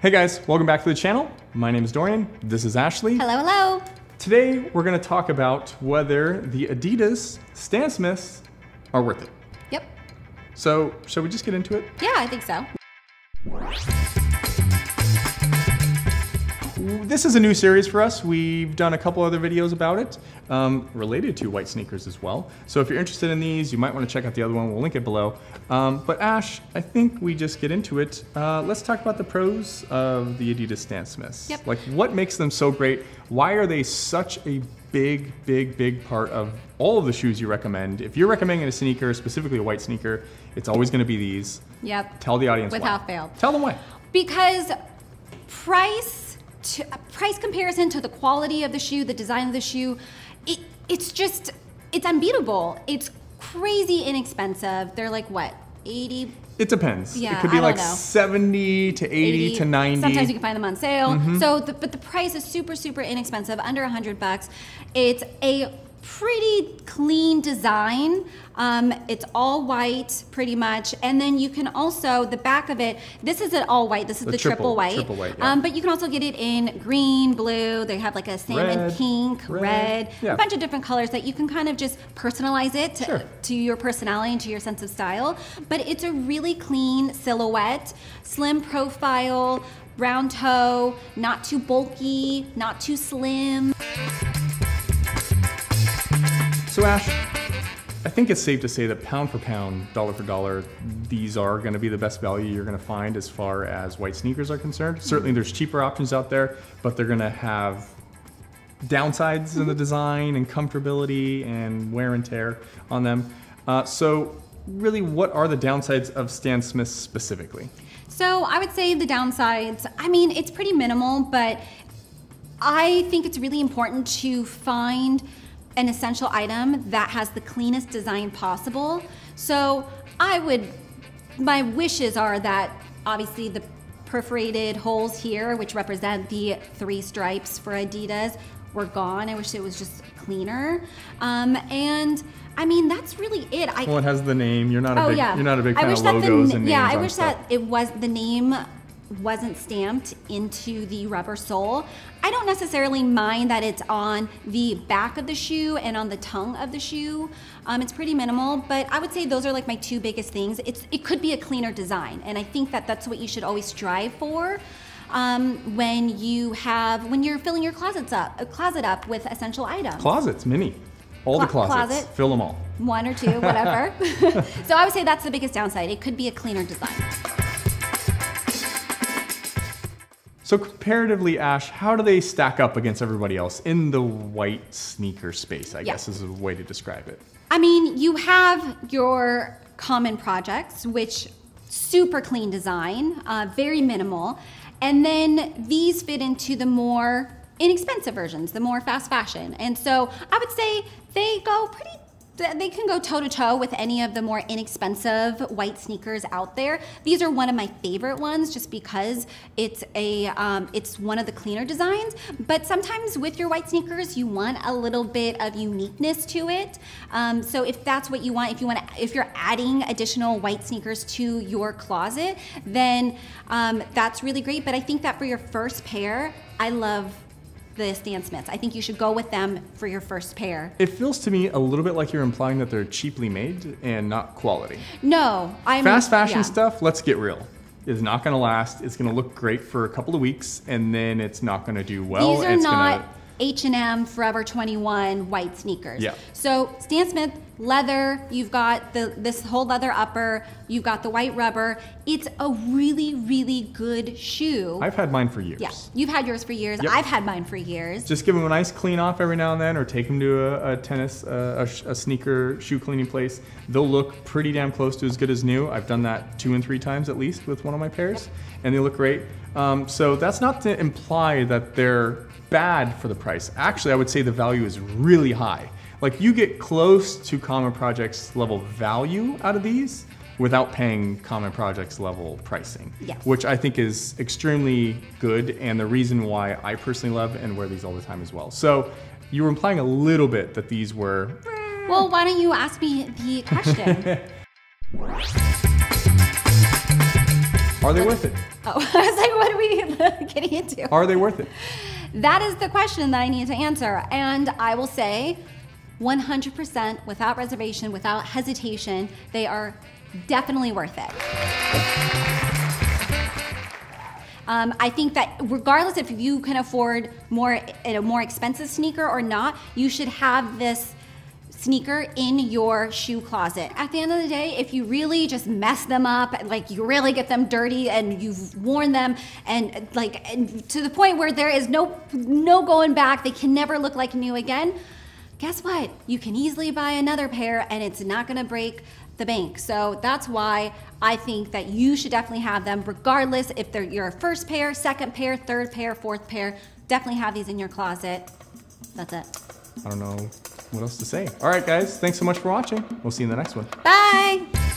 Hey guys, welcome back to the channel. My name is Dorian. This is Ashley. Hello, hello. Today we're going to talk about whether the Adidas Stan Smiths are worth it. Yep. So, shall we just get into it? Yeah, I think so. This is a new series for us. We've done a couple other videos about it, um, related to white sneakers as well. So if you're interested in these, you might want to check out the other one. We'll link it below. Um, but Ash, I think we just get into it. Uh, let's talk about the pros of the Adidas Stan Smiths. Yep. Like what makes them so great? Why are they such a big, big, big part of all of the shoes you recommend? If you're recommending a sneaker, specifically a white sneaker, it's always going to be these. Yep. Tell the audience Without why. fail. Tell them why. Because price to, price comparison to the quality of the shoe, the design of the shoe, it, it's just it's unbeatable. It's crazy inexpensive. They're like what? 80 It depends. Yeah, it could be like know. 70 to 80, to 90. Sometimes you can find them on sale. Mm-hmm. So, the, but the price is super, super inexpensive, under a hundred bucks. It's a pretty clean design. Um, it's all white, pretty much, and then you can also the back of it. This is an all white. This is The the, triple- triple, white. triple white, yeah. um, but you can also get it in green, blue. They have like a salmon Red, pink, red, red, yeah. a bunch of different colors that you can kind of just personalize it to, Sure. to your personality and to your sense of style. But it's a really clean silhouette, slim profile, round toe, not too bulky, not too slim. So, Ash, I think it's safe to say that pound for pound, dollar for dollar, these are going to be the best value you're going to find as far as white sneakers are concerned. Certainly, there's cheaper options out there, but they're going to have downsides in the design and comfortability and wear and tear on them. Uh, so, really, what are the downsides of Stan Smith specifically? So I would say the downsides, I mean, it's pretty minimal, but I think it's really important to find an essential item that has the cleanest design possible. So I would, my wishes are that obviously the perforated holes here, which represent the three stripes for Adidas, were gone. I wish it was just cleaner. Um, and I mean, that's really it. I, Well, it has the name. You're not a Oh big. yeah. You're not a big I fan wish of that logos the, and yeah, I wish stuff. that it was the name wasn't stamped into the rubber sole. I don't necessarily mind that it's on the back of the shoe and on the tongue of the shoe. Um, it's pretty minimal, but I would say those are like my two biggest things. It's it could be a cleaner design, and I think that that's what you should always strive for. Um, when you have when you're filling your closets up, a closet up with essential items. Closets, mini. All the closets. closet. Fill them all. one or two, whatever. so I would say that's the biggest downside. It could be a cleaner design. So comparatively, Ash, how do they stack up against everybody else in the white sneaker space? I Yeah. guess is a way to describe it. I mean, you have your common projects, which super clean design, uh, very minimal, and then these fit into the more inexpensive versions, the more fast fashion. And so I would say they go pretty. They can go toe to toe with any of the more inexpensive white sneakers out there. These are one of my favorite ones, just because it's a um, it's one of the cleaner designs. But sometimes with your white sneakers, you want a little bit of uniqueness to it. Um, so if that's what you want, if you want, to, if you're adding additional white sneakers to your closet, then um, that's really great. But I think that for your first pair, I love the Stan Smiths. I think you should go with them for your first pair. It feels to me a little bit like you're implying that they're cheaply made and not quality. No, I'm Fast fashion yeah. stuff, let's get real. Is not going to last. It's going to look great for a couple of weeks, and then it's not going to do well. These are not H&M Forever 21 white sneakers. Yeah. So Stan Smith leather, you've got the this whole leather upper, you've got the white rubber. It's a really really good shoe. I've had mine for years. yeah, you've had yours for years. Yep. I've had mine for years. Just give them a nice clean off every now and then, or take them to a, a tennis, uh, a, a sneaker shoe cleaning place. They'll look pretty damn close to as good as new. I've done that two and three times at least with one of my pairs, and they look great. Um, so that's not to imply that they're bad for the price. Actually, I would say the value is really high. Like you get close to Common Projects level value out of these without paying Common Projects level pricing, Yes. which I think is extremely good and the reason why I personally love and wear these all the time as well. So you were implying a little bit that these were eh. Well, why don't you ask me the question? Are they worth it? Oh, I was like, what are we getting into? Are they worth it? That is the question that I need to answer. And I will say 100% without reservation, without hesitation, they are definitely worth it. Um, I think that regardless if you can afford more a more expensive sneaker or not, you should have this sneaker in your shoe closet. At the end of the day, if you really just mess them up, like you really get them dirty and you've worn them and like and to the point where there is no no going back, they can never look like new again. Guess what? You can easily buy another pair and it's not going to break the bank. So that's why I think that you should definitely have them regardless if they're your first pair, second pair, third pair, fourth pair. Definitely have these in your closet. That's it. I don't know what else to say. All right, guys. Thanks so much for watching. We'll see you in the next one. Bye.